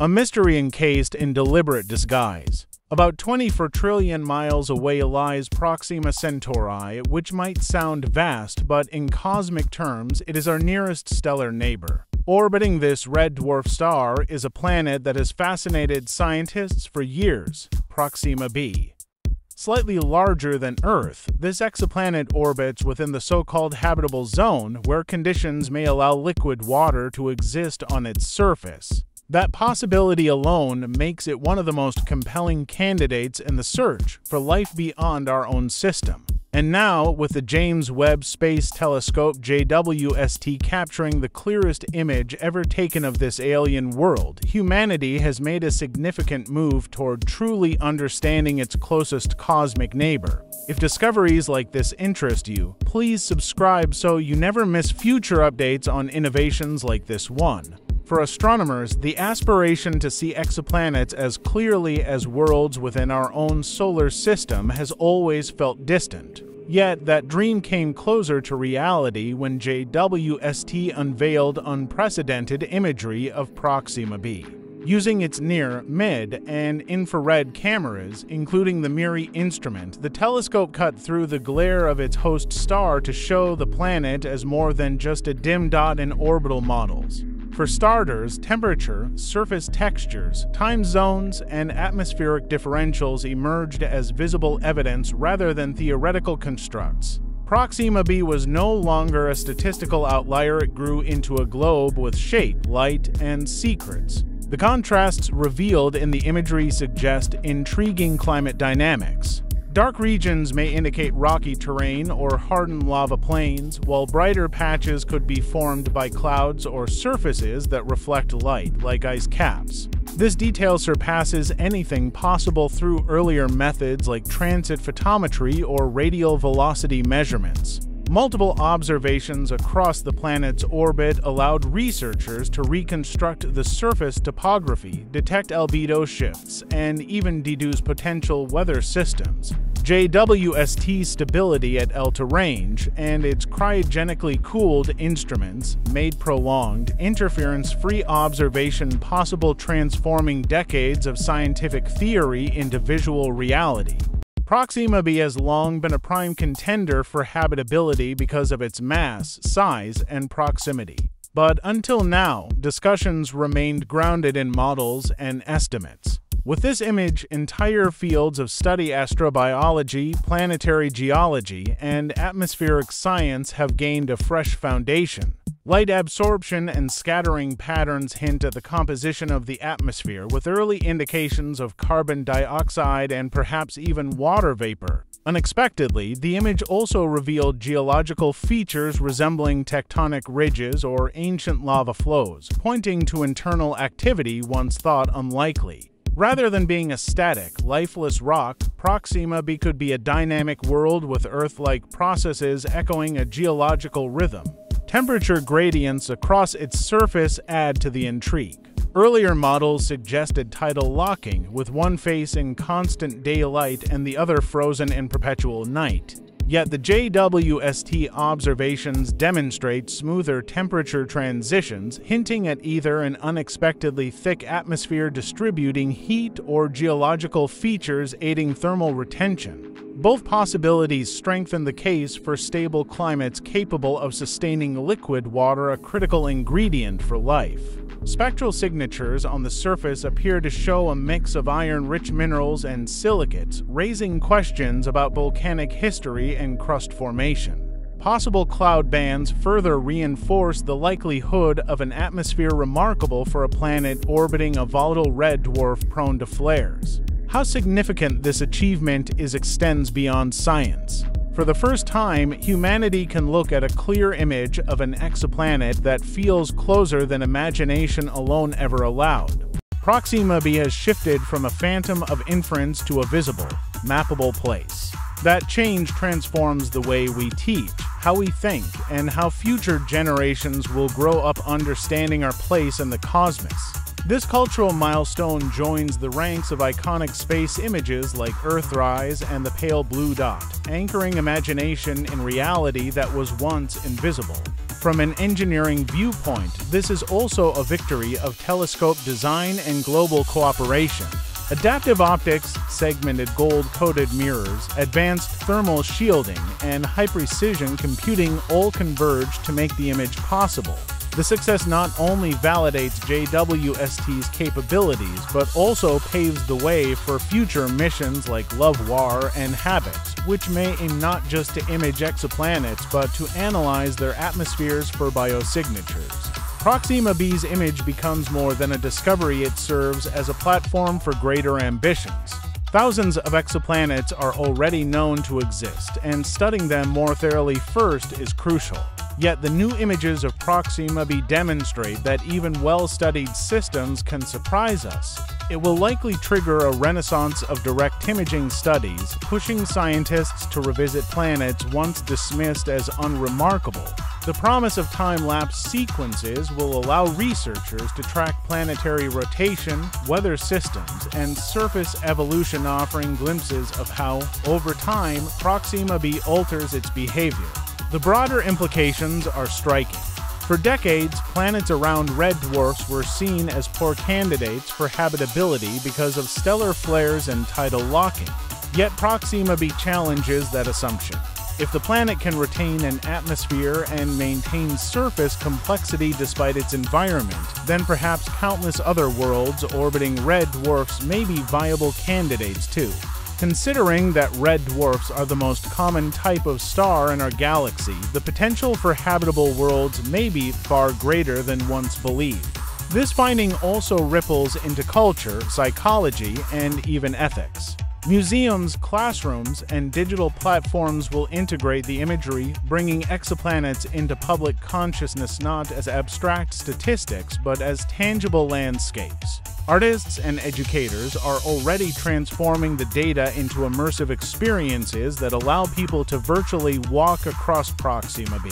a mystery encased in deliberate disguise. About 24 trillion miles away lies Proxima Centauri, which might sound vast, but in cosmic terms, it is our nearest stellar neighbor. Orbiting this red dwarf star is a planet that has fascinated scientists for years, Proxima b. Slightly larger than Earth, this exoplanet orbits within the so-called habitable zone where conditions may allow liquid water to exist on its surface. That possibility alone makes it one of the most compelling candidates in the search for life beyond our own system. And now, with the James Webb Space Telescope JWST capturing the clearest image ever taken of this alien world, humanity has made a significant move toward truly understanding its closest cosmic neighbor. If discoveries like this interest you, please subscribe so you never miss future updates on innovations like this one. For astronomers, the aspiration to see exoplanets as clearly as worlds within our own solar system has always felt distant. Yet, that dream came closer to reality when JWST unveiled unprecedented imagery of Proxima b. Using its near, mid, and infrared cameras, including the MIRI instrument, the telescope cut through the glare of its host star to show the planet as more than just a dim dot in orbital models. For starters, temperature, surface textures, time zones, and atmospheric differentials emerged as visible evidence rather than theoretical constructs. Proxima b was no longer a statistical outlier, it grew into a globe with shape, light, and secrets. The contrasts revealed in the imagery suggest intriguing climate dynamics. Dark regions may indicate rocky terrain or hardened lava plains, while brighter patches could be formed by clouds or surfaces that reflect light, like ice caps. This detail surpasses anything possible through earlier methods like transit photometry or radial velocity measurements. Multiple observations across the planet's orbit allowed researchers to reconstruct the surface topography, detect albedo shifts, and even deduce potential weather systems. JWST's stability at L2 range and its cryogenically cooled instruments made prolonged, interference-free observation possible transforming decades of scientific theory into visual reality. Proxima b has long been a prime contender for habitability because of its mass, size, and proximity. But until now, discussions remained grounded in models and estimates. With this image, entire fields of study astrobiology, planetary geology, and atmospheric science have gained a fresh foundation. Light absorption and scattering patterns hint at the composition of the atmosphere, with early indications of carbon dioxide and perhaps even water vapor. Unexpectedly, the image also revealed geological features resembling tectonic ridges or ancient lava flows, pointing to internal activity once thought unlikely. Rather than being a static, lifeless rock, Proxima b could be a dynamic world with Earth-like processes echoing a geological rhythm. Temperature gradients across its surface add to the intrigue. Earlier models suggested tidal locking, with one face in constant daylight and the other frozen in perpetual night. Yet the JWST observations demonstrate smoother temperature transitions, hinting at either an unexpectedly thick atmosphere distributing heat or geological features aiding thermal retention. Both possibilities strengthen the case for stable climates capable of sustaining liquid water, a critical ingredient for life. Spectral signatures on the surface appear to show a mix of iron-rich minerals and silicates, raising questions about volcanic history and crust formation. Possible cloud bands further reinforce the likelihood of an atmosphere remarkable for a planet orbiting a volatile red dwarf prone to flares. How significant this achievement is extends beyond science. For the first time, humanity can look at a clear image of an exoplanet that feels closer than imagination alone ever allowed. Proxima b has shifted from a phantom of inference to a visible, mappable place. That change transforms the way we teach, how we think, and how future generations will grow up understanding our place in the cosmos. This cultural milestone joins the ranks of iconic space images like Earthrise and the pale blue dot, anchoring imagination in reality that was once invisible. From an engineering viewpoint, this is also a victory of telescope design and global cooperation. Adaptive optics, segmented gold-coated mirrors, advanced thermal shielding, and high-precision computing all converge to make the image possible. The success not only validates JWST's capabilities, but also paves the way for future missions like LUVOIR and HabEx, which may aim not just to image exoplanets, but to analyze their atmospheres for biosignatures. Proxima B's image becomes more than a discovery, it serves as a platform for greater ambitions. Thousands of exoplanets are already known to exist, and studying them more thoroughly first is crucial. Yet the new images of Proxima b demonstrate that even well-studied systems can surprise us. It will likely trigger a renaissance of direct imaging studies, pushing scientists to revisit planets once dismissed as unremarkable. The promise of time-lapse sequences will allow researchers to track planetary rotation, weather systems, and surface evolution offering glimpses of how, over time, Proxima b alters its behavior. The broader implications are striking. For decades, planets around red dwarfs were seen as poor candidates for habitability because of stellar flares and tidal locking. Yet Proxima b challenges that assumption. If the planet can retain an atmosphere and maintain surface complexity despite its environment, then perhaps countless other worlds orbiting red dwarfs may be viable candidates too. Considering that red dwarfs are the most common type of star in our galaxy, the potential for habitable worlds may be far greater than once believed. This finding also ripples into culture, psychology, and even ethics. Museums, classrooms, and digital platforms will integrate the imagery, bringing exoplanets into public consciousness not as abstract statistics, but as tangible landscapes. Artists and educators are already transforming the data into immersive experiences that allow people to virtually walk across Proxima b.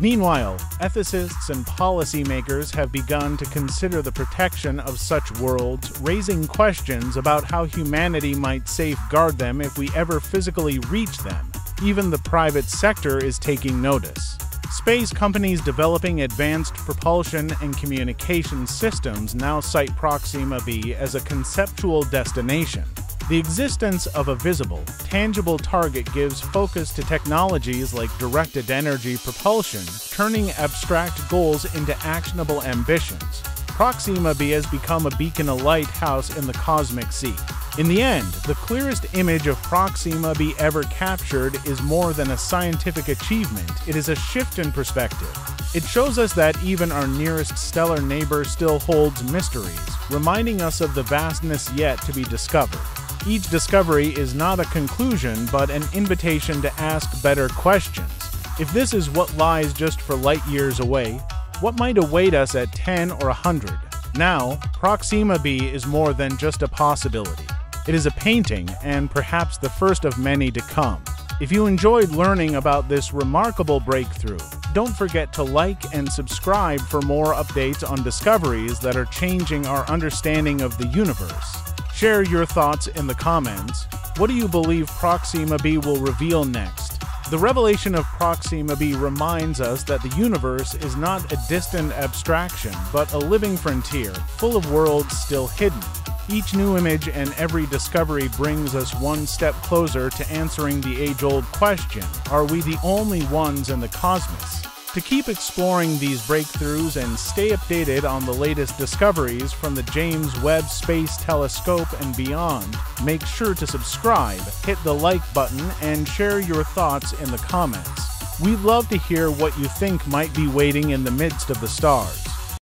Meanwhile, ethicists and policymakers have begun to consider the protection of such worlds, raising questions about how humanity might safeguard them if we ever physically reach them. Even the private sector is taking notice. Space companies developing advanced propulsion and communication systems now cite Proxima b as a conceptual destination. The existence of a visible, tangible target gives focus to technologies like directed energy propulsion, turning abstract goals into actionable ambitions. Proxima b has become a beacon, a lighthouse in the cosmic sea. In the end, the clearest image of Proxima b ever captured is more than a scientific achievement, it is a shift in perspective. It shows us that even our nearest stellar neighbor still holds mysteries, reminding us of the vastness yet to be discovered. Each discovery is not a conclusion, but an invitation to ask better questions. If this is what lies just four light years away, what might await us at 10 or 100? Now, Proxima b is more than just a possibility. It is a painting, and perhaps the first of many to come. If you enjoyed learning about this remarkable breakthrough, don't forget to like and subscribe for more updates on discoveries that are changing our understanding of the universe. Share your thoughts in the comments. What do you believe Proxima b will reveal next? The revelation of Proxima b reminds us that the universe is not a distant abstraction, but a living frontier, full of worlds still hidden. Each new image and every discovery brings us one step closer to answering the age old question Are we the only ones in the cosmos? To keep exploring these breakthroughs and stay updated on the latest discoveries from the James Webb Space Telescope and beyond, make sure to subscribe, hit the like button, and share your thoughts in the comments. We'd love to hear what you think might be waiting in the midst of the stars.